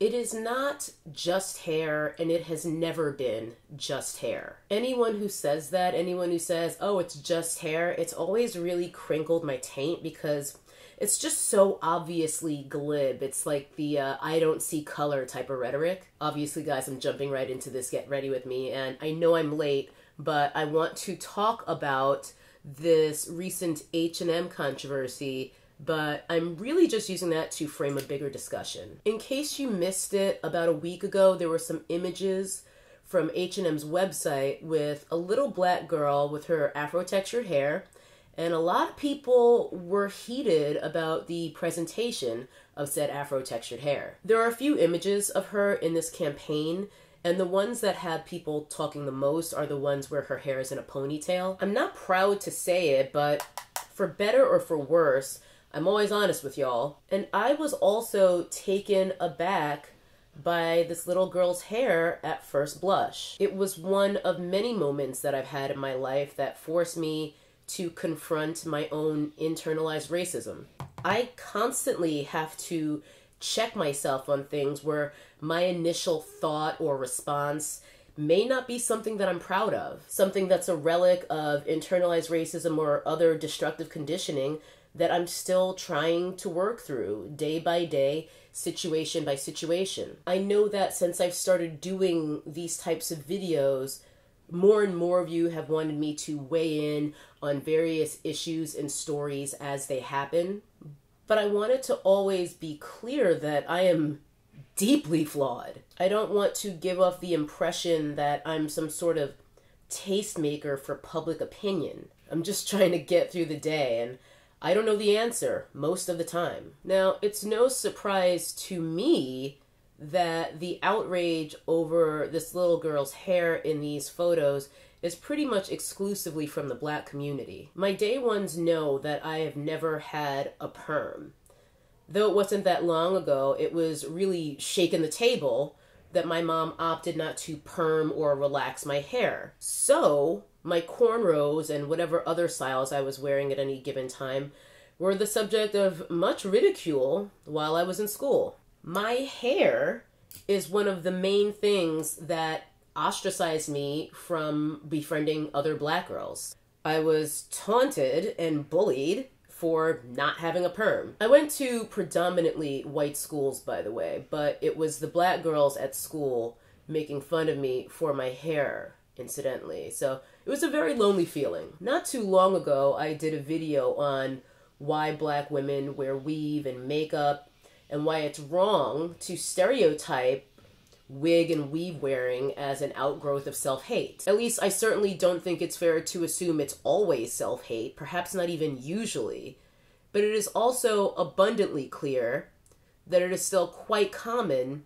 It is not just hair, and it has never been just hair. Anyone who says that, anyone who says, oh, it's just hair, it's always really crinkled my taint because it's just so obviously glib. It's like the uh, I don't see color type of rhetoric. Obviously, guys, I'm jumping right into this. Get ready with me. And I know I'm late, but I want to talk about this recent H&M controversy but I'm really just using that to frame a bigger discussion. In case you missed it, about a week ago there were some images from H&M's website with a little black girl with her afro textured hair and a lot of people were heated about the presentation of said afro textured hair. There are a few images of her in this campaign and the ones that have people talking the most are the ones where her hair is in a ponytail. I'm not proud to say it, but for better or for worse, I'm always honest with y'all. And I was also taken aback by this little girl's hair at first blush. It was one of many moments that I've had in my life that forced me to confront my own internalized racism. I constantly have to check myself on things where my initial thought or response may not be something that I'm proud of, something that's a relic of internalized racism or other destructive conditioning that I'm still trying to work through day by day, situation by situation. I know that since I've started doing these types of videos, more and more of you have wanted me to weigh in on various issues and stories as they happen. But I wanted to always be clear that I am deeply flawed. I don't want to give off the impression that I'm some sort of tastemaker for public opinion. I'm just trying to get through the day, and I don't know the answer most of the time. Now, it's no surprise to me that the outrage over this little girl's hair in these photos is pretty much exclusively from the black community. My day ones know that I have never had a perm. Though it wasn't that long ago, it was really shaking the table that my mom opted not to perm or relax my hair. So, my cornrows and whatever other styles I was wearing at any given time were the subject of much ridicule while I was in school. My hair is one of the main things that ostracized me from befriending other black girls. I was taunted and bullied for not having a perm. I went to predominantly white schools, by the way, but it was the black girls at school making fun of me for my hair, incidentally. So it was a very lonely feeling. Not too long ago, I did a video on why black women wear weave and makeup and why it's wrong to stereotype wig and weave wearing as an outgrowth of self hate. At least I certainly don't think it's fair to assume it's always self hate, perhaps not even usually. But it is also abundantly clear that it is still quite common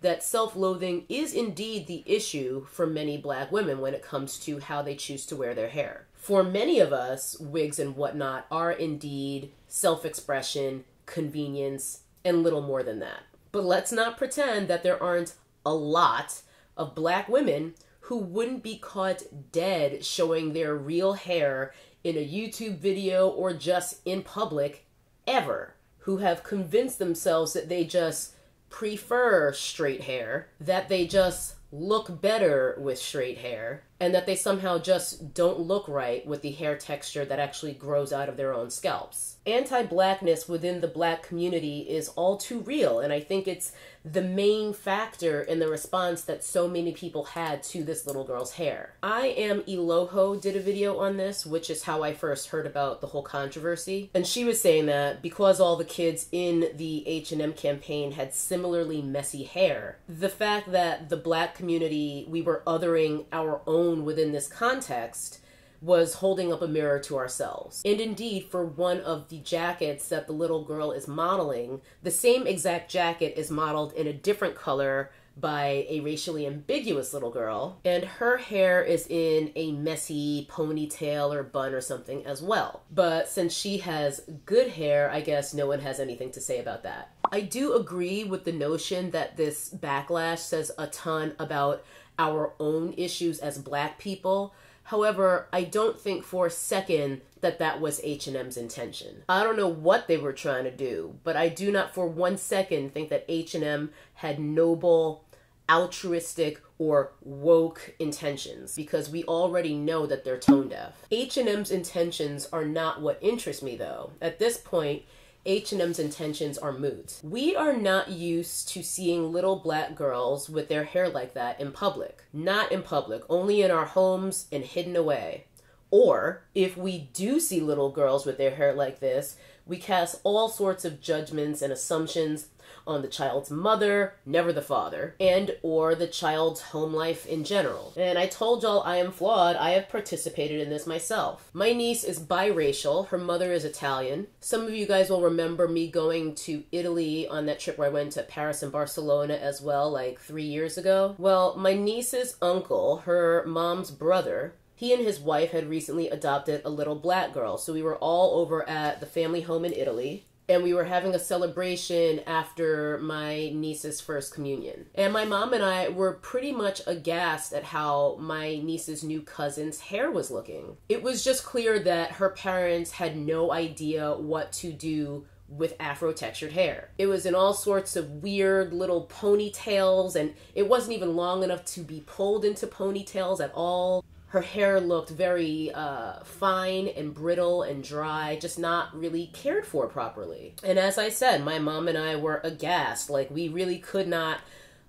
that self loathing is indeed the issue for many black women when it comes to how they choose to wear their hair. For many of us, wigs and whatnot are indeed self expression, convenience, and little more than that. But let's not pretend that there aren't a lot of black women who wouldn't be caught dead showing their real hair in a YouTube video or just in public ever, who have convinced themselves that they just prefer straight hair, that they just look better with straight hair, and that they somehow just don't look right with the hair texture that actually grows out of their own scalps. Anti blackness within the black community is all too real, and I think it's the main factor in the response that so many people had to this little girl's hair. I am Eloho did a video on this, which is how I first heard about the whole controversy. And she was saying that because all the kids in the H&M campaign had similarly messy hair, the fact that the black community, we were othering our own within this context, was holding up a mirror to ourselves. And indeed, for one of the jackets that the little girl is modeling, the same exact jacket is modeled in a different color by a racially ambiguous little girl, and her hair is in a messy ponytail or bun or something as well. But since she has good hair, I guess no one has anything to say about that. I do agree with the notion that this backlash says a ton about our own issues as black people However, I don't think for a second that that was H&M's intention. I don't know what they were trying to do, but I do not for one second think that H&M had noble altruistic or woke intentions because we already know that they're tone deaf. H&M's intentions are not what interest me though. At this point, H&M's intentions are moot. We are not used to seeing little black girls with their hair like that in public. Not in public, only in our homes and hidden away. Or if we do see little girls with their hair like this, we cast all sorts of judgments and assumptions on the child's mother, never the father, and or the child's home life in general. And I told y'all I am flawed. I have participated in this myself. My niece is biracial. Her mother is Italian. Some of you guys will remember me going to Italy on that trip where I went to Paris and Barcelona as well, like three years ago. Well, my niece's uncle, her mom's brother, he and his wife had recently adopted a little black girl. So we were all over at the family home in Italy and we were having a celebration after my niece's first communion. And my mom and I were pretty much aghast at how my niece's new cousin's hair was looking. It was just clear that her parents had no idea what to do with afro textured hair. It was in all sorts of weird little ponytails, and it wasn't even long enough to be pulled into ponytails at all her hair looked very uh, fine and brittle and dry, just not really cared for properly. And as I said, my mom and I were aghast. Like, we really could not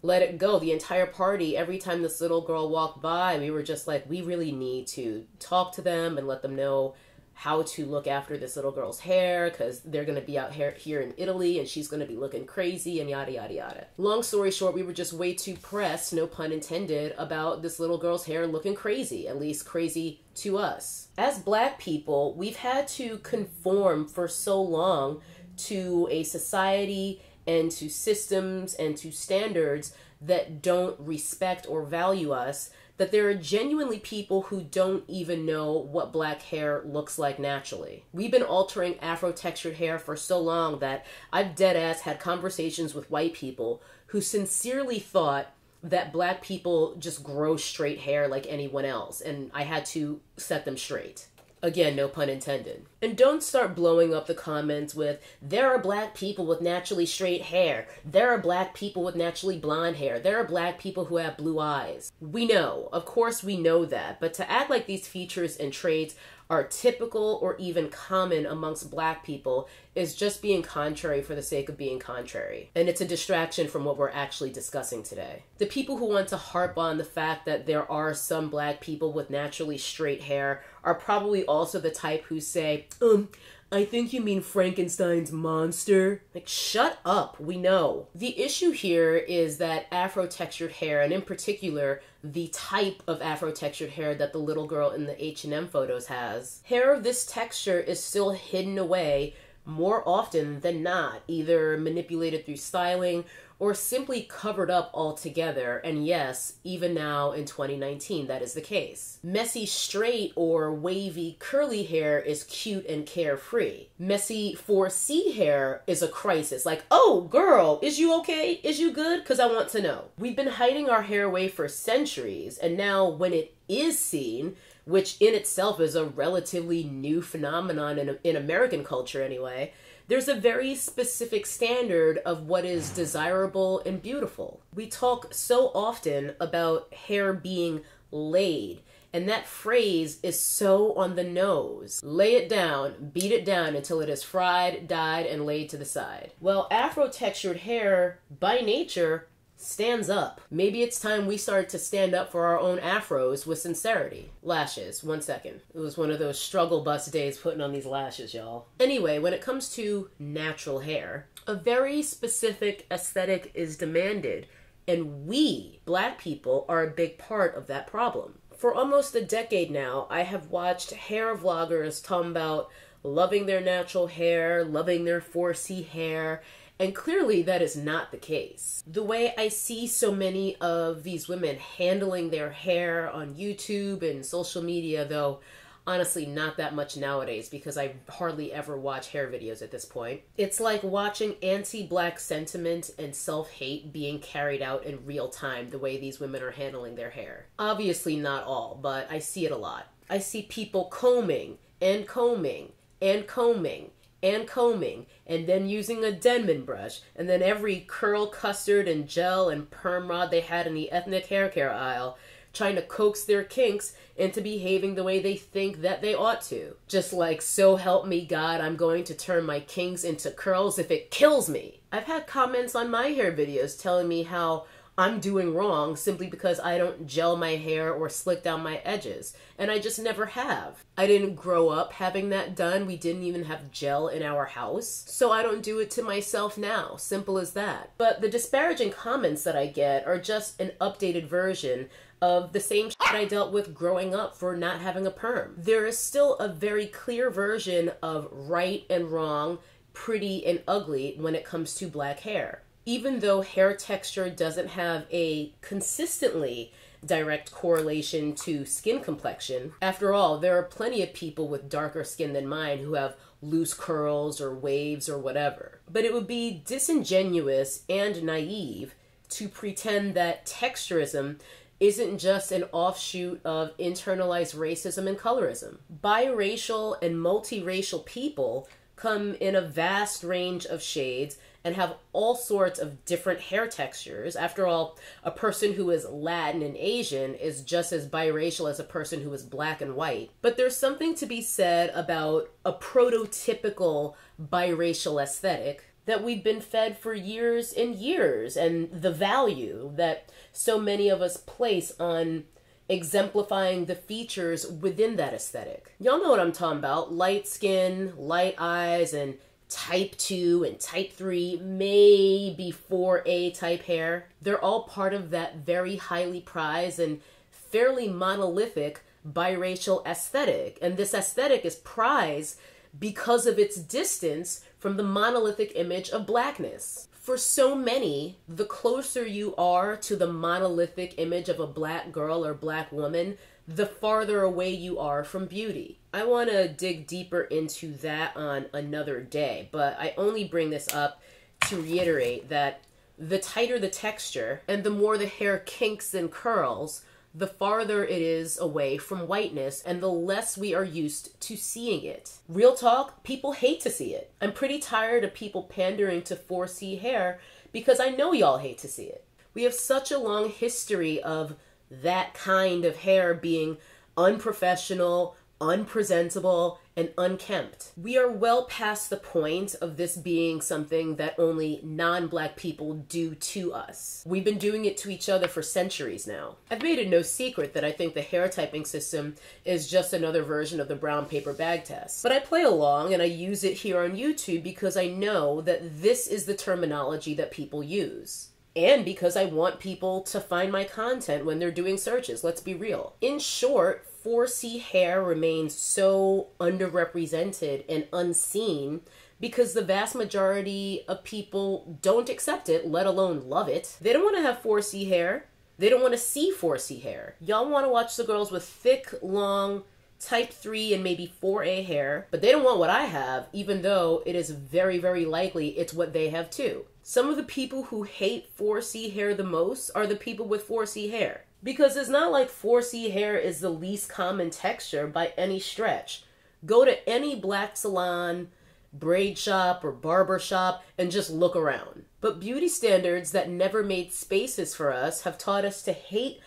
let it go. The entire party, every time this little girl walked by, we were just like, we really need to talk to them and let them know how to look after this little girl's hair because they're going to be out here, here in Italy and she's going to be looking crazy and yada yada yada. Long story short, we were just way too pressed, no pun intended, about this little girl's hair looking crazy, at least crazy to us. As black people, we've had to conform for so long to a society and to systems and to standards that don't respect or value us that there are genuinely people who don't even know what black hair looks like naturally. We've been altering afro textured hair for so long that I've dead ass had conversations with white people who sincerely thought that black people just grow straight hair like anyone else, and I had to set them straight. Again, no pun intended. And don't start blowing up the comments with, there are black people with naturally straight hair. There are black people with naturally blonde hair. There are black people who have blue eyes. We know, of course, we know that. But to act like these features and traits are typical or even common amongst black people is just being contrary for the sake of being contrary. And it's a distraction from what we're actually discussing today. The people who want to harp on the fact that there are some black people with naturally straight hair are probably also the type who say, um, I think you mean Frankenstein's monster. Like, shut up, we know. The issue here is that afro textured hair, and in particular, the type of afro textured hair that the little girl in the H&M photos has. Hair of this texture is still hidden away more often than not, either manipulated through styling or simply covered up altogether. And yes, even now in 2019, that is the case. Messy straight or wavy curly hair is cute and carefree. Messy 4C hair is a crisis. Like, oh, girl, is you okay? Is you good? Because I want to know. We've been hiding our hair away for centuries, and now when it is seen, which in itself is a relatively new phenomenon in, in American culture anyway, there's a very specific standard of what is desirable and beautiful. We talk so often about hair being laid, and that phrase is so on the nose. Lay it down, beat it down until it is fried, dyed, and laid to the side. Well, afro textured hair, by nature, stands up. Maybe it's time we start to stand up for our own afros with sincerity. Lashes, one second. It was one of those struggle bus days putting on these lashes, y'all. Anyway, when it comes to natural hair, a very specific aesthetic is demanded, and we, black people, are a big part of that problem. For almost a decade now, I have watched hair vloggers talk about loving their natural hair, loving their 4C hair, and clearly, that is not the case. The way I see so many of these women handling their hair on YouTube and social media, though, honestly, not that much nowadays because I hardly ever watch hair videos at this point. It's like watching anti black sentiment and self hate being carried out in real time the way these women are handling their hair. Obviously, not all, but I see it a lot. I see people combing and combing and combing and combing and then using a Denman brush and then every curl custard and gel and perm rod they had in the ethnic hair care aisle trying to coax their kinks into behaving the way they think that they ought to. Just like, so help me God, I'm going to turn my kinks into curls if it kills me. I've had comments on my hair videos telling me how I'm doing wrong simply because I don't gel my hair or slick down my edges. And I just never have. I didn't grow up having that done. We didn't even have gel in our house. So I don't do it to myself now. Simple as that. But the disparaging comments that I get are just an updated version of the same shit I dealt with growing up for not having a perm. There is still a very clear version of right and wrong, pretty and ugly when it comes to black hair even though hair texture doesn't have a consistently direct correlation to skin complexion, after all, there are plenty of people with darker skin than mine who have loose curls or waves or whatever. But it would be disingenuous and naive to pretend that texturism isn't just an offshoot of internalized racism and colorism. Biracial and multiracial people come in a vast range of shades and have all sorts of different hair textures. After all, a person who is Latin and Asian is just as biracial as a person who is black and white. But there's something to be said about a prototypical biracial aesthetic that we've been fed for years and years, and the value that so many of us place on exemplifying the features within that aesthetic. Y'all know what I'm talking about light skin, light eyes, and type 2 and type 3, maybe 4A type hair. They're all part of that very highly prized and fairly monolithic biracial aesthetic. And this aesthetic is prized because of its distance from the monolithic image of blackness. For so many, the closer you are to the monolithic image of a black girl or black woman, the farther away you are from beauty. I want to dig deeper into that on another day, but I only bring this up to reiterate that the tighter the texture and the more the hair kinks and curls, the farther it is away from whiteness and the less we are used to seeing it. Real talk, people hate to see it. I'm pretty tired of people pandering to 4C hair because I know y'all hate to see it. We have such a long history of that kind of hair being unprofessional, unpresentable, and unkempt. We are well past the point of this being something that only non black people do to us. We've been doing it to each other for centuries now. I've made it no secret that I think the hair typing system is just another version of the brown paper bag test. But I play along and I use it here on YouTube because I know that this is the terminology that people use and because I want people to find my content when they're doing searches. Let's be real. In short, 4C hair remains so underrepresented and unseen because the vast majority of people don't accept it, let alone love it. They don't want to have 4C hair. They don't want to see 4C hair. Y'all want to watch the girls with thick, long, type 3 and maybe 4A hair, but they don't want what I have, even though it is very, very likely it's what they have too. Some of the people who hate 4C hair the most are the people with 4C hair. Because it's not like 4C hair is the least common texture by any stretch. Go to any black salon, braid shop, or barber shop and just look around. But beauty standards that never made spaces for us have taught us to hate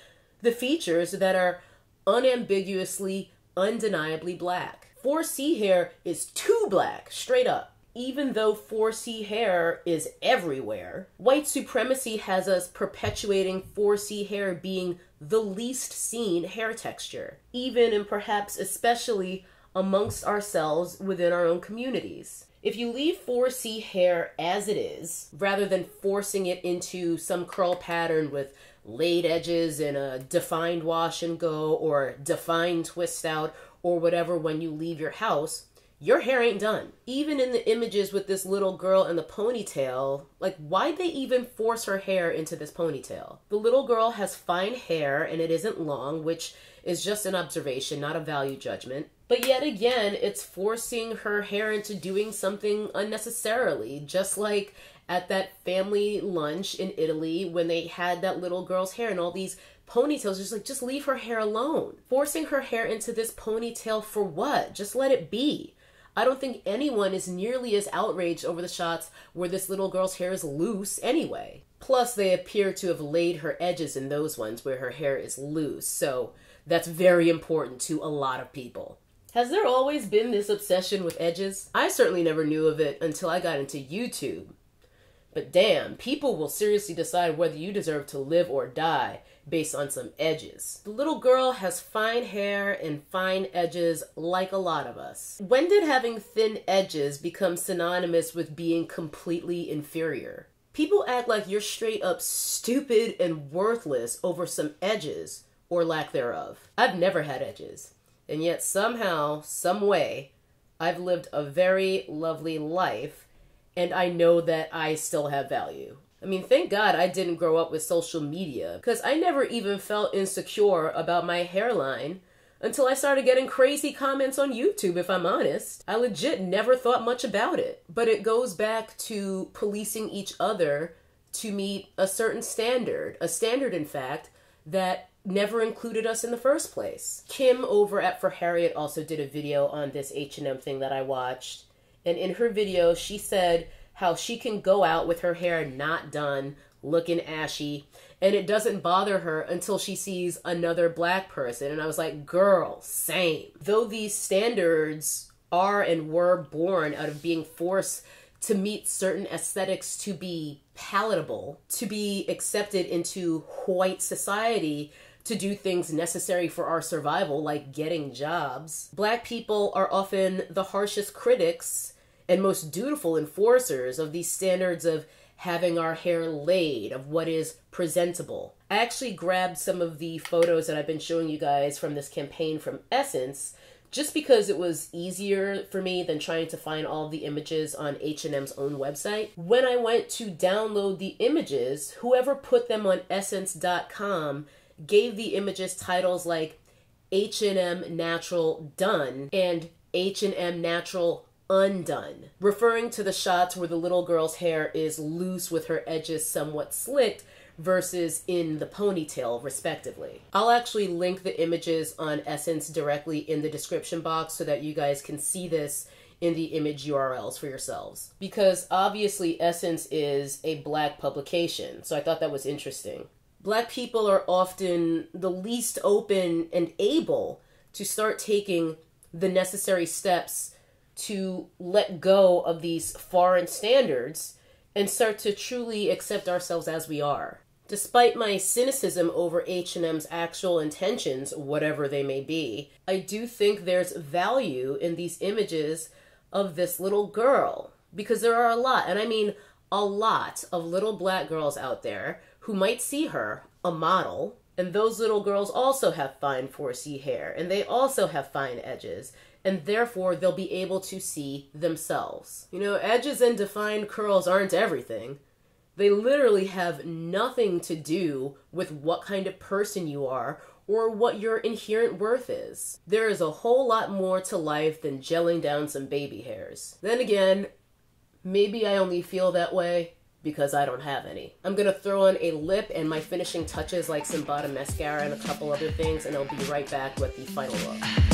the features that are unambiguously, undeniably black. 4C hair is too black, straight up even though 4C hair is everywhere, white supremacy has us perpetuating 4C hair being the least seen hair texture, even and perhaps especially amongst ourselves within our own communities. If you leave 4C hair as it is, rather than forcing it into some curl pattern with laid edges and a defined wash and go or defined twist out or whatever when you leave your house, your hair ain't done. Even in the images with this little girl and the ponytail, like, why'd they even force her hair into this ponytail? The little girl has fine hair and it isn't long, which is just an observation, not a value judgment. But yet again, it's forcing her hair into doing something unnecessarily, just like at that family lunch in Italy when they had that little girl's hair and all these ponytails. Just like, just leave her hair alone. Forcing her hair into this ponytail for what? Just let it be. I don't think anyone is nearly as outraged over the shots where this little girl's hair is loose anyway. Plus, they appear to have laid her edges in those ones where her hair is loose, so that's very important to a lot of people. Has there always been this obsession with edges? I certainly never knew of it until I got into YouTube. But damn, people will seriously decide whether you deserve to live or die based on some edges. The little girl has fine hair and fine edges like a lot of us. When did having thin edges become synonymous with being completely inferior? People act like you're straight up stupid and worthless over some edges or lack thereof. I've never had edges, and yet somehow, some way, I've lived a very lovely life, and I know that I still have value. I mean, thank God I didn't grow up with social media because I never even felt insecure about my hairline until I started getting crazy comments on YouTube, if I'm honest. I legit never thought much about it. But it goes back to policing each other to meet a certain standard, a standard, in fact, that never included us in the first place. Kim over at For Harriet also did a video on this H&M thing that I watched. And in her video, she said how she can go out with her hair not done, looking ashy, and it doesn't bother her until she sees another black person. And I was like, girl, same. Though these standards are and were born out of being forced to meet certain aesthetics to be palatable, to be accepted into white society, to do things necessary for our survival, like getting jobs. Black people are often the harshest critics and most dutiful enforcers of these standards of having our hair laid, of what is presentable. I actually grabbed some of the photos that I've been showing you guys from this campaign from Essence just because it was easier for me than trying to find all the images on H&M's own website. When I went to download the images, whoever put them on essence.com gave the images titles like H&M Natural Done and H&M Natural undone, referring to the shots where the little girl's hair is loose with her edges somewhat slicked versus in the ponytail, respectively. I'll actually link the images on Essence directly in the description box so that you guys can see this in the image URLs for yourselves. Because obviously, Essence is a black publication, so I thought that was interesting. Black people are often the least open and able to start taking the necessary steps to let go of these foreign standards and start to truly accept ourselves as we are. Despite my cynicism over H&M's actual intentions, whatever they may be, I do think there's value in these images of this little girl because there are a lot, and I mean a lot of little black girls out there who might see her, a model, and those little girls also have fine 4C hair and they also have fine edges and therefore they'll be able to see themselves. You know, edges and defined curls aren't everything. They literally have nothing to do with what kind of person you are or what your inherent worth is. There is a whole lot more to life than gelling down some baby hairs. Then again, maybe I only feel that way because I don't have any. I'm gonna throw on a lip and my finishing touches like some bottom mascara and a couple other things and I'll be right back with the final look.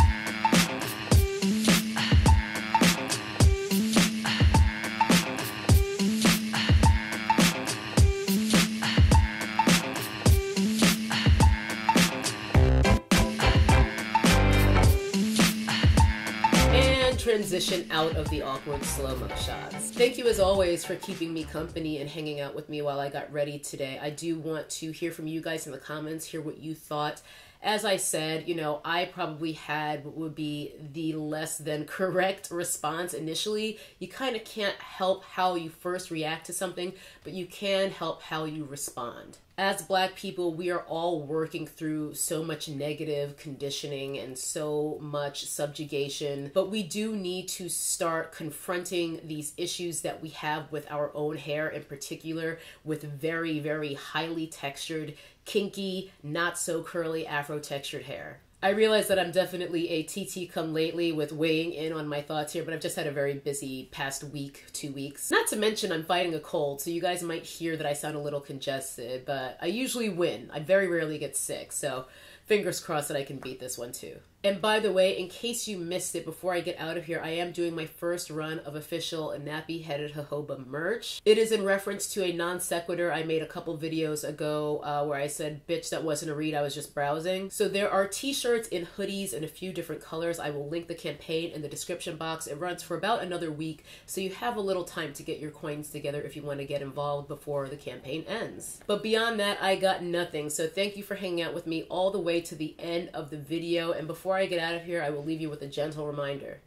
Transition out of the awkward slow mo shots. Thank you as always for keeping me company and hanging out with me while I got ready today. I do want to hear from you guys in the comments, hear what you thought as I said, you know, I probably had what would be the less than correct response initially. You kind of can't help how you first react to something, but you can help how you respond. As black people, we are all working through so much negative conditioning and so much subjugation, but we do need to start confronting these issues that we have with our own hair in particular, with very, very highly textured kinky, not so curly afro textured hair. I realize that I'm definitely a TT come lately with weighing in on my thoughts here, but I've just had a very busy past week, two weeks. Not to mention, I'm fighting a cold, so you guys might hear that I sound a little congested, but I usually win. I very rarely get sick, so fingers crossed that I can beat this one too. And by the way, in case you missed it, before I get out of here, I am doing my first run of official Nappy Headed Jojoba merch. It is in reference to a non sequitur I made a couple videos ago uh, where I said, bitch, that wasn't a read, I was just browsing. So there are t shirts and hoodies in a few different colors. I will link the campaign in the description box. It runs for about another week, so you have a little time to get your coins together if you want to get involved before the campaign ends. But beyond that, I got nothing. So thank you for hanging out with me all the way to the end of the video. And before I get out of here, I will leave you with a gentle reminder.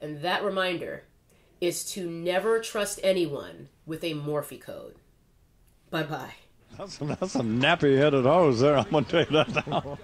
And that reminder is to never trust anyone with a Morphe code. Bye bye. That's, that's a nappy headed hose there, I'm going to you that now.